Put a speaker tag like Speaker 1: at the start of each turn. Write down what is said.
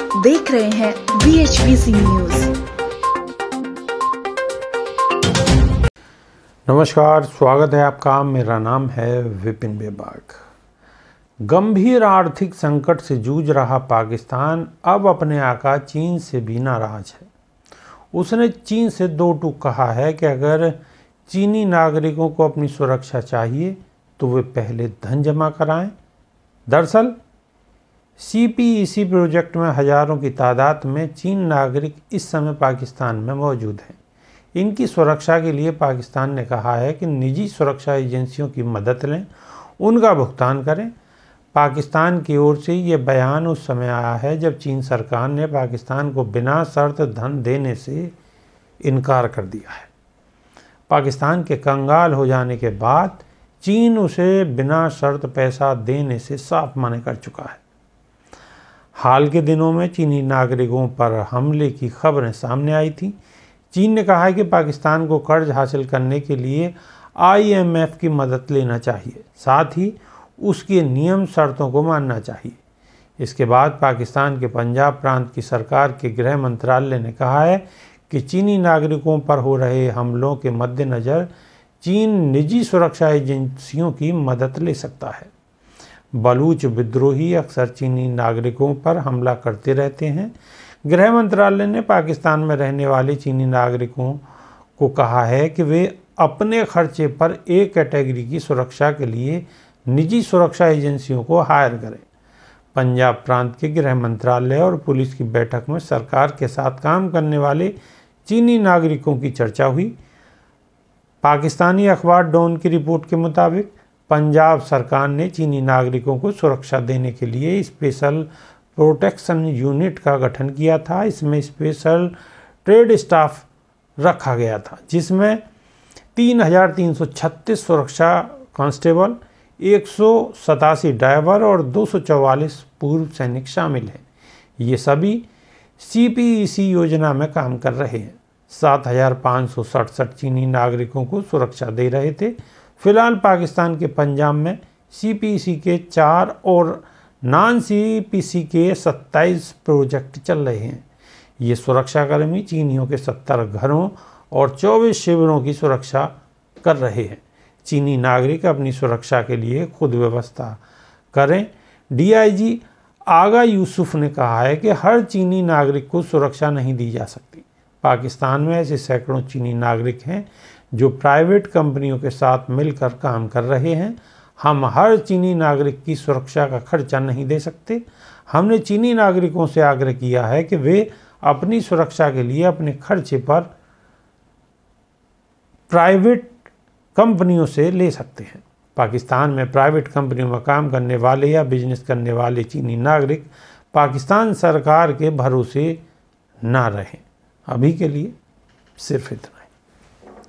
Speaker 1: देख रहे हैं बी एच न्यूज़
Speaker 2: नमस्कार, स्वागत है आपका। मेरा नाम है विपिन बेबाग गंभीर आर्थिक संकट से जूझ रहा पाकिस्तान अब अपने आका चीन से भी नाराज़ है। उसने चीन से दो टूक कहा है कि अगर चीनी नागरिकों को अपनी सुरक्षा चाहिए तो वे पहले धन जमा कराएँ। दरअसल CPEC प्रोजेक्ट में हज़ारों की तादाद में चीन नागरिक इस समय पाकिस्तान में मौजूद हैं। इनकी सुरक्षा के लिए पाकिस्तान ने कहा है कि निजी सुरक्षा एजेंसियों की मदद लें, उनका भुगतान करें। पाकिस्तान की ओर से ये बयान उस समय आया है जब चीन सरकार ने पाकिस्तान को बिना शर्त धन देने से इनकार कर दिया है। पाकिस्तान के कंगाल हो जाने के बाद चीन उसे बिना शर्त पैसा देने से साफ़ मना कर चुका है। हाल के दिनों में चीनी नागरिकों पर हमले की खबरें सामने आई थी। चीन ने कहा है कि पाकिस्तान को कर्ज हासिल करने के लिए आईएमएफ की मदद लेना चाहिए, साथ ही उसके नियम शर्तों को मानना चाहिए। इसके बाद पाकिस्तान के पंजाब प्रांत की सरकार के गृह मंत्रालय ने कहा है कि चीनी नागरिकों पर हो रहे हमलों के मद्देनज़र चीन निजी सुरक्षा एजेंसियों की मदद ले सकता है। बलूच विद्रोही अक्सर चीनी नागरिकों पर हमला करते रहते हैं। गृह मंत्रालय ने पाकिस्तान में रहने वाले चीनी नागरिकों को कहा है कि वे अपने खर्चे पर एक कैटेगरी की सुरक्षा के लिए निजी सुरक्षा एजेंसियों को हायर करें। पंजाब प्रांत के गृह मंत्रालय और पुलिस की बैठक में सरकार के साथ काम करने वाले चीनी नागरिकों की चर्चा हुई। पाकिस्तानी अखबार डॉन की रिपोर्ट के मुताबिक पंजाब सरकार ने चीनी नागरिकों को सुरक्षा देने के लिए स्पेशल प्रोटेक्शन यूनिट का गठन किया था। इसमें स्पेशल ट्रेड स्टाफ रखा गया था, जिसमें तीन हज़ार तीन सौ छत्तीस सुरक्षा कांस्टेबल, एक सौ सतासी ड्राइवर और दो सौ चौवालीस पूर्व सैनिक शामिल हैं। ये सभी सी योजना में काम कर रहे हैं। सात हज़ार पाँच सौ सड़सठ चीनी नागरिकों को सुरक्षा दे रहे थे फ़िलहाल पाकिस्तान के पंजाब में सी के चार और नॉन सी के सत्ताईस प्रोजेक्ट चल रहे हैं। ये सुरक्षाकर्मी चीनियों के सत्तर घरों और चौबीस शिविरों की सुरक्षा कर रहे हैं। चीनी नागरिक अपनी सुरक्षा के लिए खुद व्यवस्था करें। डीआईजी आगा यूसुफ ने कहा है कि हर चीनी नागरिक को सुरक्षा नहीं दी जा सकती। पाकिस्तान में ऐसे सैकड़ों चीनी नागरिक हैं जो प्राइवेट कंपनियों के साथ मिलकर काम कर रहे हैं, हम हर चीनी नागरिक की सुरक्षा का खर्चा नहीं दे सकते। हमने चीनी नागरिकों से आग्रह किया है कि वे अपनी सुरक्षा के लिए अपने खर्चे पर प्राइवेट कंपनियों से ले सकते हैं। पाकिस्तान में प्राइवेट कंपनियों में काम करने वाले या बिज़नेस करने वाले चीनी नागरिक पाकिस्तान सरकार के भरोसे ना रहें। अभी के लिए सिर्फ़ इतना।